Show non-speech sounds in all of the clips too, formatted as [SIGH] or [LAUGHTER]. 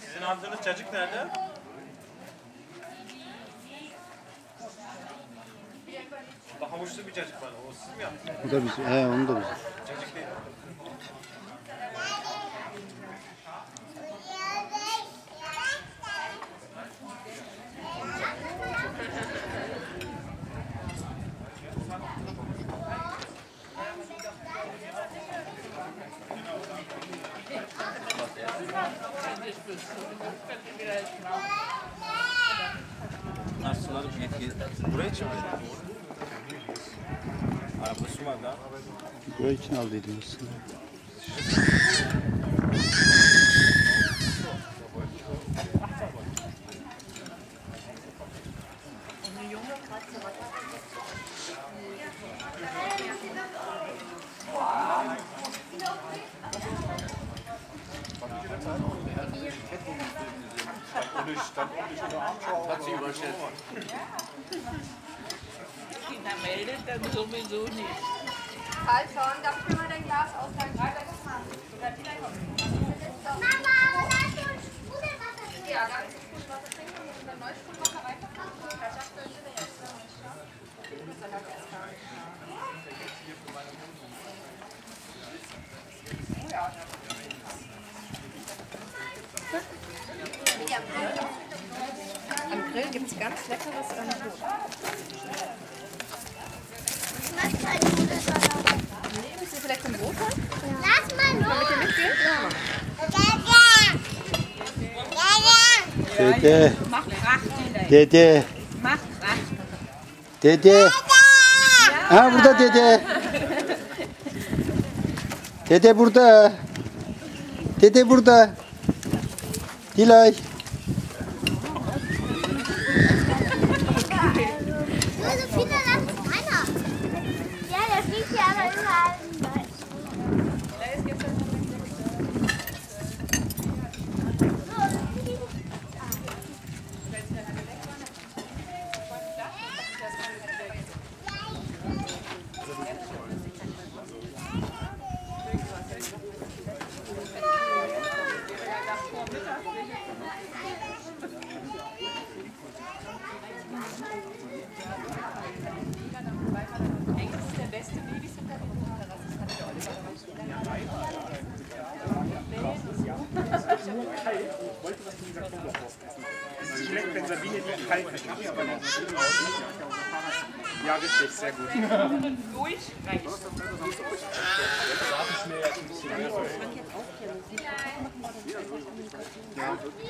Sizin aldığınız cacık nerede? Daha havuçlu bir cacık var. O siz mi yaptınız? Bu da bizim. He onu da bizim. Cacık değil. Buraya için mi? Arabası var da. Buraya için aldıydım aslında. Kinder meldet, dann sowieso nicht. Karl, schauen, darf ich mir mal dein Glas ausleihen? Oder die Leine. Mama, was hast du uns Sprudelwasser gegeben? Ja, ganz gut. Wasser trinken und dann neues Sprudelwasser reinpacken. Herrschaften, sind wir jetzt. Das hat er erst gar nicht. Am Grill gibt es ganz leckeres ähm, Brot. Was für ein Sprudelwasser? Nehmen Sie vielleicht ein Brot rein? Lass mal los. Mit mitgehen? Ja. Dede, Mach Pracht, Kinder. dede, Mach Pracht. dede. Ha burada dede. Dede burada. Dede burada. Dilay. So viele lassen meiner. Ja, der fliegt hier aber überall. Schmeckt, wenn Sabine die kalt ist. Ja, richtig, sehr gut. Ruhig, reicht.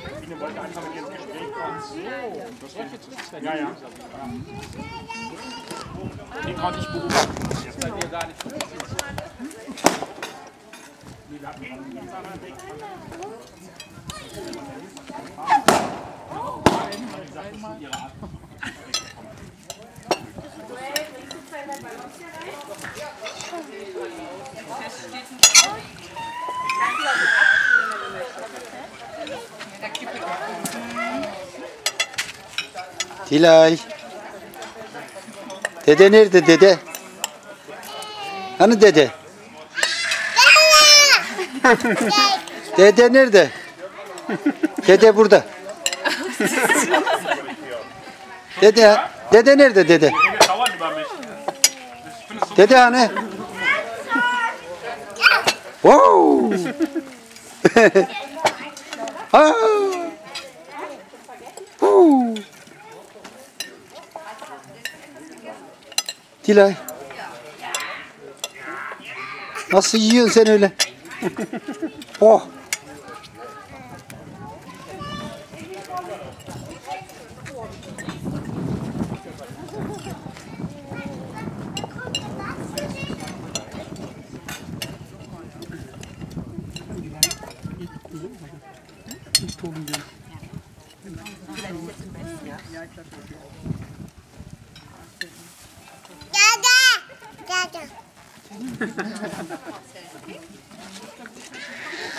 Sabine wollte einfach mit ihr ins Gespräch kommen. Ja, ja. Konnte ich beobachten. Jetzt bei mir gar nicht. Dilay. Dede nerede dede? Hani dede? Dede nerede? Dede burada. Dede, dede nerede dede? Dede hani? Wow! [LAUGHS] [LAUGHS] ah! Dilay. Nasıl yiyorsun sen öyle? [LAUGHS] oh. Dada.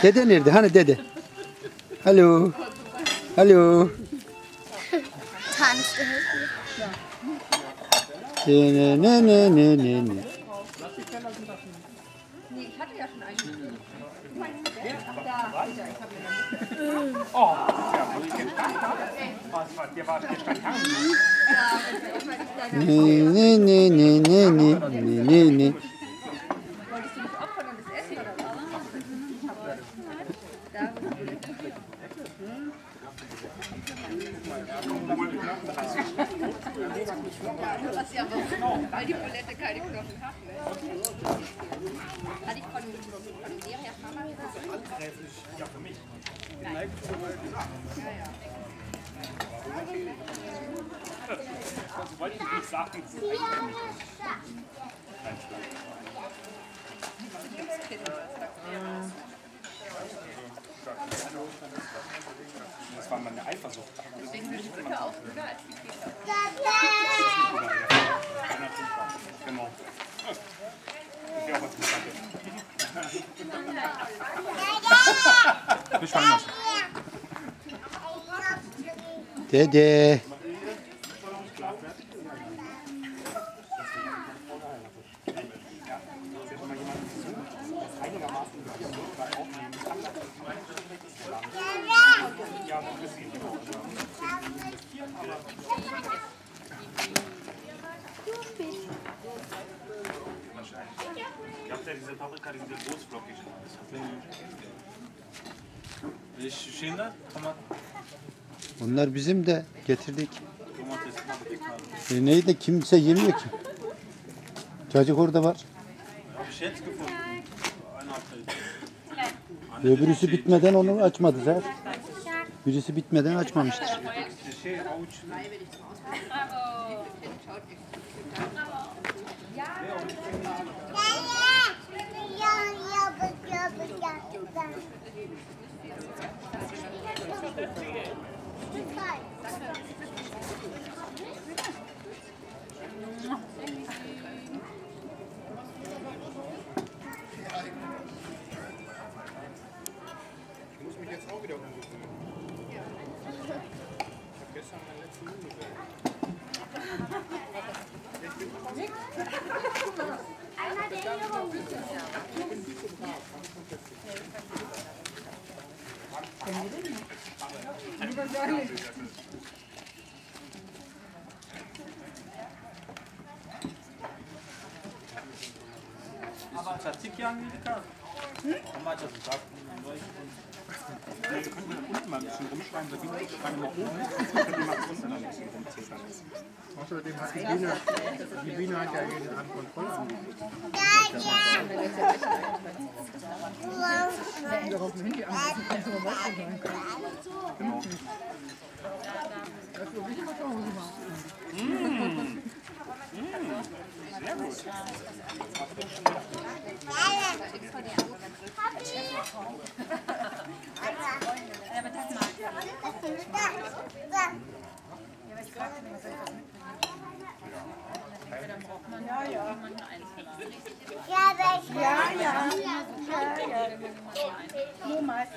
Dede nerede? Hani dede? Alo. Alo. Ne ne ne ne ne ne ne. Oh, ne ne ne ne ne ne ne ne ne Was ja warum? Weil die Bulette keine Knochen hat. Hatte ich von, von Serias gesagt? Ja, für mich. Das wollte ich nicht sagen. Das war meine Eifersucht. Deswegen sind die Brücke auch höher als die Peter. Genau. Ich wäre auch was gesagt. Ich fange mal. Dede. bize Onlar bizim de getirdik. Domates, e neyi kimse yemiyor ki. Cacık orada var. Öbürüsü bitmeden onu açmadı zaten. Birisi bitmeden açmamıştır. vorgenommen gewöhnen. Ich habe gestern meinen letzten Müll gewöhnt. Aber Tzatziki haben wir gekauft. Mama hat das gesagt. Jetzt können wir unten mal ein bisschen rumschreiben, da gibt es schreiben nach oben. Dann können wir mal ein bisschen rumzickern. Außerdem hat die Biene, die Biene hat ja jeden Abend Kontrollangriff. Ja, ja. Auf dem Handy anrufen, kannst du mal was sagen. Genau. Das ist wirklich mal zu Hause machen. Mmh. Mmh. Sehr gut. Hm. Ja, ja. Ja, ja. Ja, ja. Thomas.